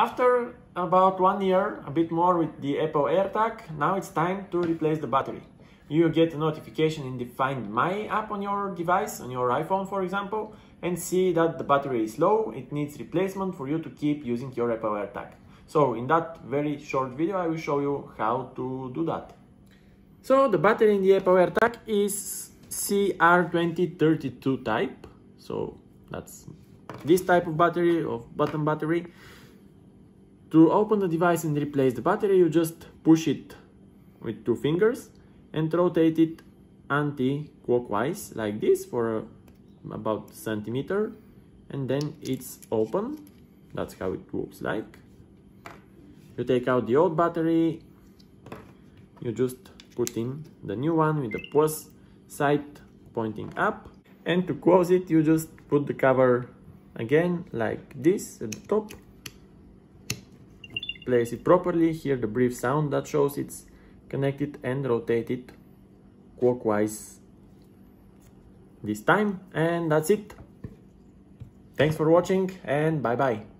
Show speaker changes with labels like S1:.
S1: After about one year, a bit more with the Apple AirTag, now it's time to replace the battery. You get a notification in the Find My app on your device, on your iPhone for example, and see that the battery is low, it needs replacement for you to keep using your Apple AirTag. So in that very short video I will show you how to do that. So the battery in the Apple AirTag is CR2032 type. So that's this type of battery, of button battery. To open the device and replace the battery, you just push it with two fingers and rotate it anti-clockwise like this for uh, about centimeter and then it's open. That's how it looks like. You take out the old battery, you just put in the new one with the plus side pointing up and to close it you just put the cover again like this at the top place it properly hear the brief sound that shows it's connected and rotate it clockwise this time. And that's it. Thanks for watching and bye bye